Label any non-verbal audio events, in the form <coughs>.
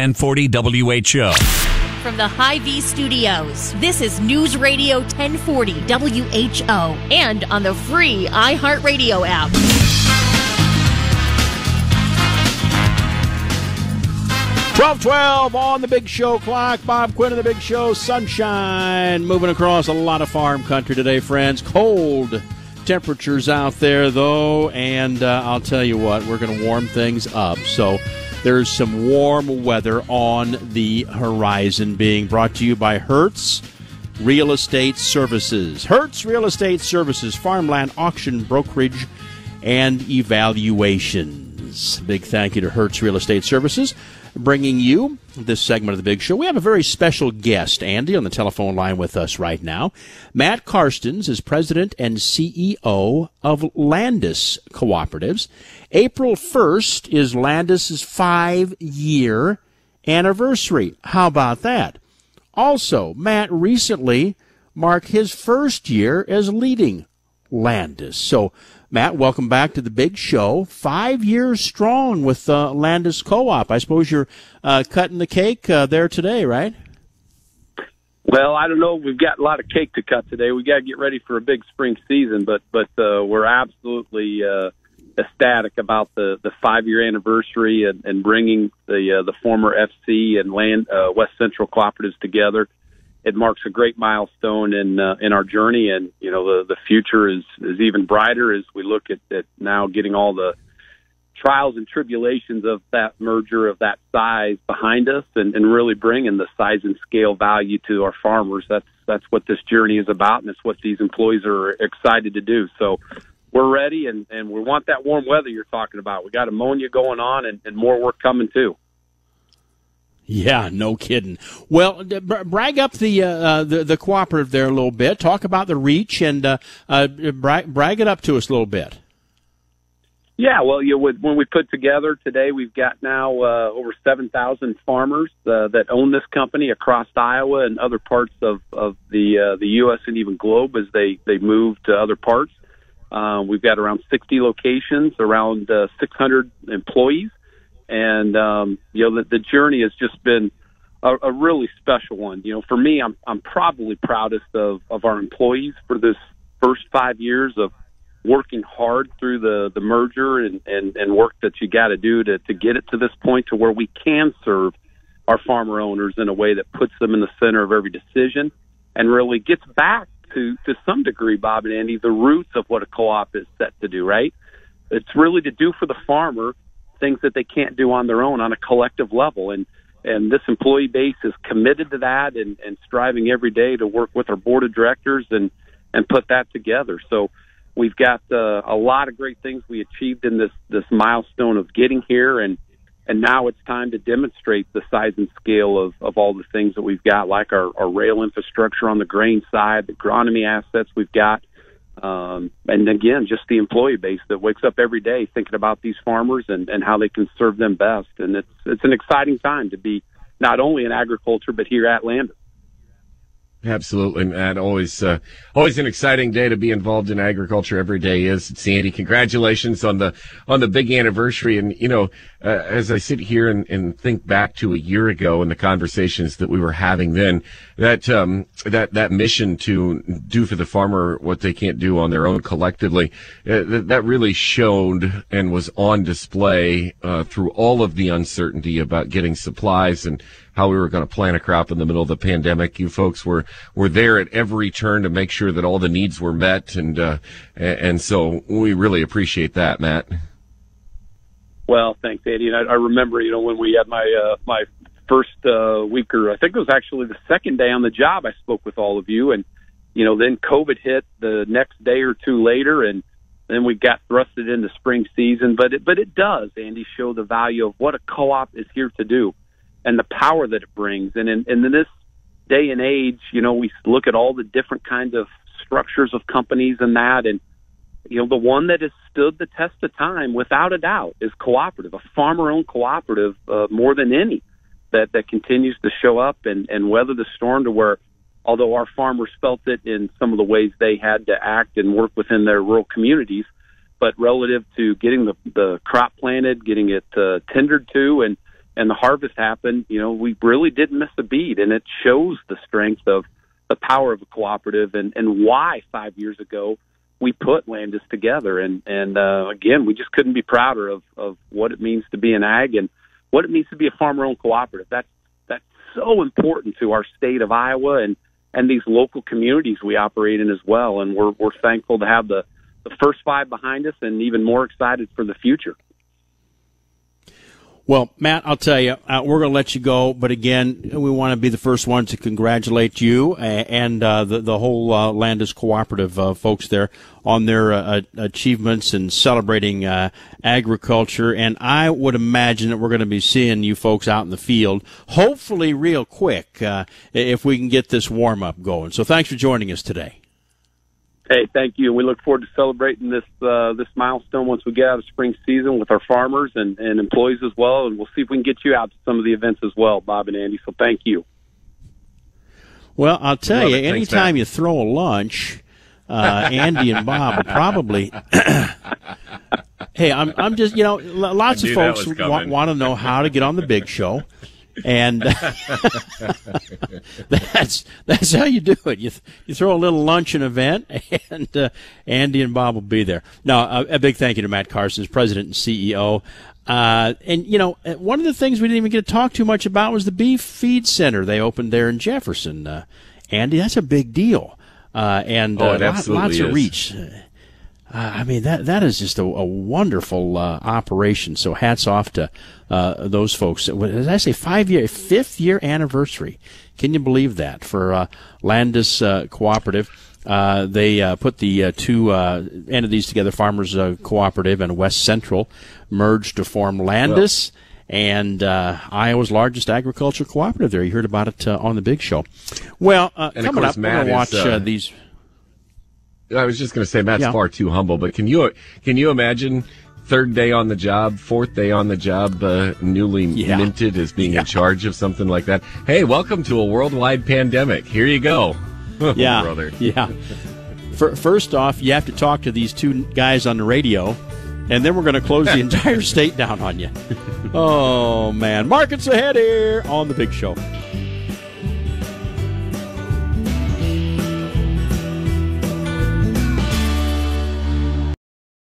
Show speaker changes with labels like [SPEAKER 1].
[SPEAKER 1] 1040 WHO.
[SPEAKER 2] From the Hy-Vee Studios, this is News Radio 1040 WHO and on the free iHeartRadio app.
[SPEAKER 3] Twelve twelve on the Big Show clock. Bob Quinn of the Big Show. Sunshine moving across a lot of farm country today, friends. Cold temperatures out there, though, and uh, I'll tell you what, we're going to warm things up. So there's some warm weather on the horizon being brought to you by Hertz Real Estate Services. Hertz Real Estate Services, farmland auction brokerage and Big thank you to Hertz Real Estate Services bringing you this segment of the Big Show. We have a very special guest, Andy, on the telephone line with us right now. Matt Carstens is president and CEO of Landus Cooperatives. April 1st is Landus's five year anniversary. How about that? Also, Matt recently marked his first year as leading Landus. So, Matt, welcome back to the big show. Five years strong with uh, Landus Co-op. I suppose you're uh, cutting the cake uh, there today, right?
[SPEAKER 4] Well, I don't know. We've got a lot of cake to cut today. We got to get ready for a big spring season, but but uh, we're absolutely uh, ecstatic about the the five year anniversary and, and bringing the uh, the former FC and Land uh, West Central cooperatives together it marks a great milestone in uh, in our journey, and you know the the future is is even brighter as we look at, at now getting all the trials and tribulations of that merger of that size behind us, and, and really bringing the size and scale value to our farmers. That's that's what this journey is about, and it's what these employees are excited to do. So. We're ready, and, and we want that warm weather you're talking about. We got ammonia going on, and, and more work coming too.
[SPEAKER 3] Yeah, no kidding. Well, brag up the, uh, uh, the the cooperative there a little bit. Talk about the reach and uh, uh, brag, brag it up to us a little bit.
[SPEAKER 4] Yeah, well, you when we put together today, we've got now uh, over seven thousand farmers uh, that own this company across Iowa and other parts of of the uh, the U.S. and even globe as they they move to other parts. Uh, we've got around sixty locations, around uh, six hundred employees and um, you know the, the journey has just been a, a really special one. You know, for me, I'm I'm probably proudest of of our employees for this first five years of working hard through the the merger and and, and work that you got to do to to get it to this point to where we can serve our farmer owners in a way that puts them in the center of every decision and really gets back to to some degree, Bob and Andy, the roots of what a co-op is set to do. Right? It's really to do for the farmer things that they can't do on their own on a collective level. And and this employee base is committed to that and, and striving every day to work with our board of directors and and put that together. So we've got uh, a lot of great things we achieved in this this milestone of getting here and and now it's time to demonstrate the size and scale of, of all the things that we've got, like our, our rail infrastructure on the grain side, the agronomy assets we've got, um, and again, just the employee base that wakes up every day thinking about these farmers and, and how they can serve them best. And it's it's an exciting time to be not only in agriculture but here at Landus.
[SPEAKER 5] Absolutely, Matt. Always, uh, always an exciting day to be involved in agriculture. Every day is. Sandy, congratulations on the on the big anniversary. And you know, uh, as I sit here and, and think back to a year ago and the conversations that we were having then, that um, that that mission to do for the farmer what they can't do on their own collectively, uh, that, that really showed and was on display uh, through all of the uncertainty about getting supplies and how we were going to plant a crop in the middle of the pandemic. You folks were were there at every turn to make sure that all the needs were met, and uh, and so we really appreciate that, Matt.
[SPEAKER 4] Well, thanks, Andy. And I, I remember, you know, when we had my uh, my first uh, week, or I think it was actually the second day on the job, I spoke with all of you, and you know, then COVID hit the next day or two later, and then we got thrusted into spring season. But it, but it does, Andy, show the value of what a co-op is here to do and the power that it brings. And in, in this day and age, you know, we look at all the different kinds of structures of companies and that, and you know, the one that has stood the test of time, without a doubt, is cooperative, a farmer-owned cooperative, uh, more than any that that continues to show up and and weather the storm to where. Although our farmers felt it in some of the ways they had to act and work within their rural communities, but relative to getting the the crop planted, getting it uh, tendered to, and and the harvest happened, you know, we really didn't miss a beat, and it shows the strength of the power of a cooperative and and why five years ago we put Landus together. And and uh, again, we just couldn't be prouder of of what it means to be an ag and what it means to be a farmer-owned cooperative. That's that's so important to our state of Iowa and and these local communities we operate in as well. And we're we're thankful to have the the first five behind us, and even more excited for the future.
[SPEAKER 3] Well, Matt, I'll tell you, uh, we're going to let you go, but again, we want to be the first one to congratulate you and uh, the the whole uh, Landus Cooperative uh, folks there on their uh, achievements and celebrating uh, agriculture. And I would imagine that we're going to be seeing you folks out in the field, hopefully, real quick, if we can get this warm up going. So, thanks for joining us today.
[SPEAKER 4] Hey, thank you. We look forward to celebrating this uh, this milestone once we get out of spring season with our farmers and, and employees as well, and we'll see if we can get you out to some of the events as well, Bob and Andy. So thank you.
[SPEAKER 3] Well, I'll tell Love you, anytime you throw a lunch, uh, Andy and Bob will probably. <coughs> hey, I'm I'm just you know lots of folks want, want to know how to get on the big show and <laughs> that's that's how you do it. You you throw a little luncheon event, <laughs> and uh, Andy and Bob will be there. Now, a, a big thank you to Matt Carstens, President and CEO. Uh, and you know, uh, one of the things we didn't even get to talk too much about was the beef feed center they opened there in Jefferson. Uh, Andy, that's a big deal, uh, and
[SPEAKER 5] oh, lots,
[SPEAKER 3] lots
[SPEAKER 5] of
[SPEAKER 3] reach. Uh, I mean that that is just a, a wonderful uh, operation. So hats off to uh, those folks. As I say, five year, fifth year anniversary. Can you believe that for uh, Landus uh, Cooperative? Uh, they put the two entities together, Farmers Cooperative and West Central, merged to form Landus. Well, and Iowa's largest agriculture cooperative. There, you heard about it on the Big Show. Well, coming up, we're going to watch these.
[SPEAKER 5] I was just going to say Matt's yeah. far too humble, but can you can you imagine third day on the job, fourth day on the job, uh, newly yeah. minted as being yeah. in charge of something like that? Hey, welcome to a worldwide pandemic. Here you go. <laughs>
[SPEAKER 3] yeah,
[SPEAKER 5] brother.
[SPEAKER 3] Yeah. First off, you have to talk to these two guys on the radio, and then we're going to close the <laughs> entire state down on you. Oh man, markets ahead here on the Big Show.